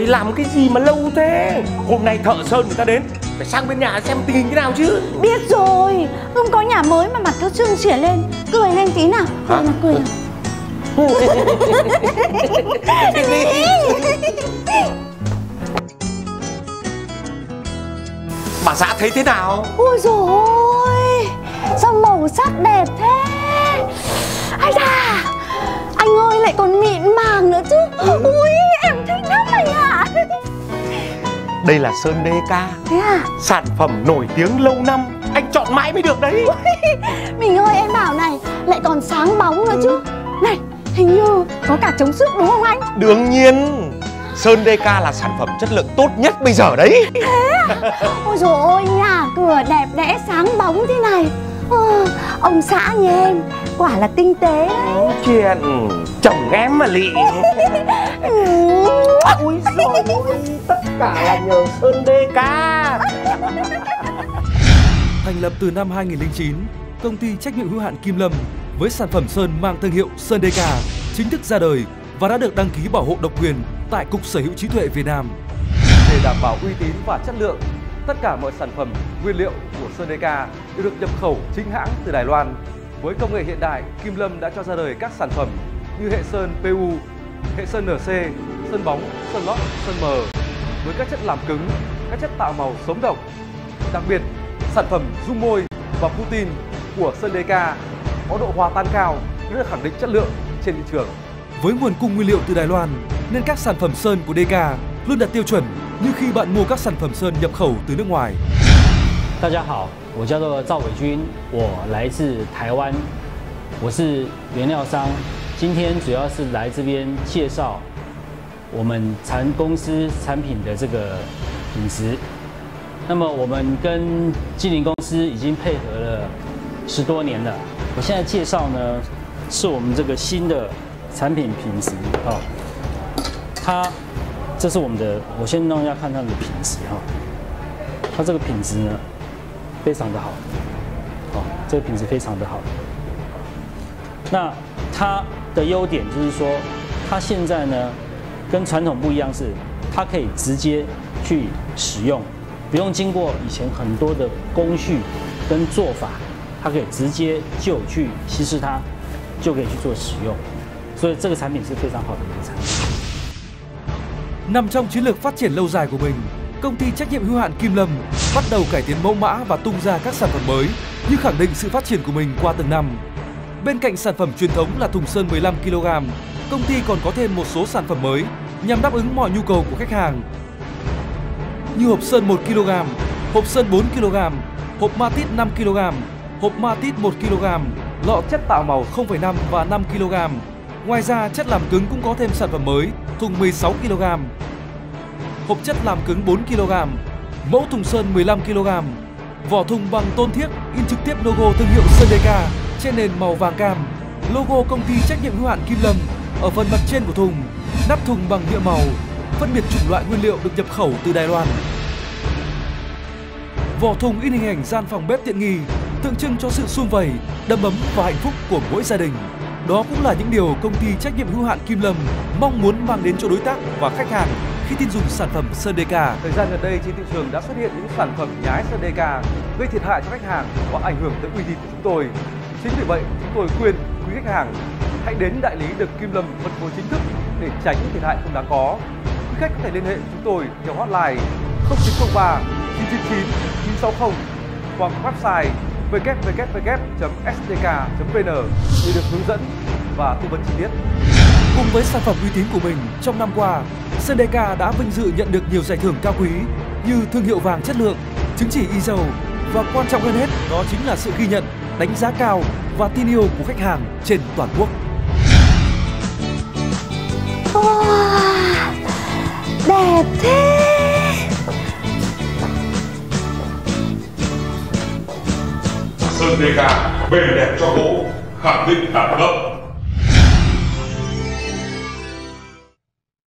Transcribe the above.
rồi làm cái gì mà lâu thế? Hôm nay thợ sơn người ta đến phải sang bên nhà xem tình hình thế nào chứ. Biết rồi. Không có nhà mới mà mặt cứ trương xỉa lên. Cười lên tí nào. Cười Hả? nào cười nào. Bà xã thấy thế nào? Ôi dồi ôi. Sao màu sắc đẹp thế? Ai da. Anh ơi lại còn mịn màng nữa chứ. Ui em đây là sơn DK Thế à? Sản phẩm nổi tiếng lâu năm. Anh chọn mãi mới được đấy. Mình ơi em bảo này Lại còn sáng bóng nữa chứ. Này hình như có cả chống xước đúng không anh? Đương nhiên. Sơn DK là sản phẩm chất lượng tốt nhất bây giờ đấy. Ôi dồi ôi nhà cửa đẹp đẽ sáng bóng thế này. Ờ, Ông xã nhà em Quả là tinh tế đấy. Chuyện chồng em mà lị Ừ. Ôi ơi, tất cả là nhờ Sơn DK Thành lập từ năm 2009, công ty trách nhiệm hữu hạn Kim Lâm với sản phẩm sơn mang thương hiệu Sơn DK chính thức ra đời và đã được đăng ký bảo hộ độc quyền tại Cục Sở hữu trí tuệ Việt Nam. Để đảm bảo uy tín và chất lượng, tất cả mọi sản phẩm, nguyên liệu của Sơn DK đều được nhập khẩu chính hãng từ Đài Loan. Với công nghệ hiện đại, Kim Lâm đã cho ra đời các sản phẩm như hệ sơn PU, hệ sơn NC, sơn bóng, sơn lót, sơn mờ với các chất làm cứng, các chất tạo màu sống động. Đặc biệt, sản phẩm dung môi và Putin của Sơn DK có độ hòa tan cao đã được khẳng định chất lượng trên thị trường. Với nguồn cung nguyên liệu từ Đài Loan nên các sản phẩm sơn của DK luôn đạt tiêu chuẩn như khi bạn mua các sản phẩm sơn nhập khẩu từ nước ngoài. 大家好，我叫做赵伟军，我来自台湾，我是原料商， 今天主要是来这边介绍我们产公司产品的这个品质。那么我们跟金陵公司已经配合了十多年了。我现在介绍呢，是我们这个新的产品品质哦，它这是我们的，我先让大家看它的品质哈、它这个品质呢非常的好，哦，这个品质非常的好。那它的优点就是说，它现在呢跟传统不一样是，它可以直接去使用，不用经过以前很多的工序跟做法，它可以直接就去稀释它，就可以去做使用。所以这个产品是非常好的一个产品。Nằm trong chiến lược phát triển lâu dài của mình, công ty trách nhiệm hữu hạn Kim Lâm bắt đầu cải tiến mẫu mã và tung ra các sản phẩm mới như khẳng định sự phát triển của mình qua từng năm. Bên cạnh sản phẩm truyền thống là thùng sơn 15 kg, công ty còn có thêm một số sản phẩm mới nhằm đáp ứng mọi nhu cầu của khách hàng. Như hộp sơn 1 kg, hộp sơn 4 kg, hộp Matit 5 kg, hộp Matit 1 kg, lọ chất tạo màu 0,5 và 5 kg. Ngoài ra, chất làm cứng cũng có thêm sản phẩm mới, thùng 16 kg, hộp chất làm cứng 4 kg, mẫu thùng sơn 15 kg, vỏ thùng bằng tôn thiếc in trực tiếp logo thương hiệu Sơn Deca trên nền màu vàng cam, logo công ty trách nhiệm hữu hạn Kim Lâm ở phần mặt trên của thùng, nắp thùng bằng nhựa màu, phân biệt chủng loại nguyên liệu được nhập khẩu từ Đài Loan. Vỏ thùng in hình ảnh gian phòng bếp tiện nghi, tượng trưng cho sự sum vầy, đầm ấm và hạnh phúc của mỗi gia đình. Đó cũng là những điều công ty trách nhiệm hữu hạn Kim Lâm mong muốn mang đến cho đối tác và khách hàng khi tin dùng sản phẩm Sơn DK. Thời gian gần đây trên thị trường đã xuất hiện những sản phẩm nhái Sơn DK gây thiệt hại cho khách hàng và ảnh hưởng tới uy tín của chúng tôi. Chính vì vậy, chúng tôi khuyên quý khách hàng hãy đến đại lý được Kim Lâm phân phối chính thức để tránh những thiệt hại không đáng có. Quý khách có thể liên hệ với chúng tôi theo hotline 0903 999 960 hoặc website www.sdk.vn để được hướng dẫn và tư vấn chi tiết. Cùng với sản phẩm uy tín của mình, trong năm qua, SDK đã vinh dự nhận được nhiều giải thưởng cao quý như thương hiệu vàng chất lượng, chứng chỉ ISO và quan trọng hơn hết đó chính là sự ghi nhận, đánh giá cao và tin yêu của khách hàng trên toàn quốc. Wow, đẹp thế Sơn DK bền đẹp cho gỗ khẳng định đẳng cấp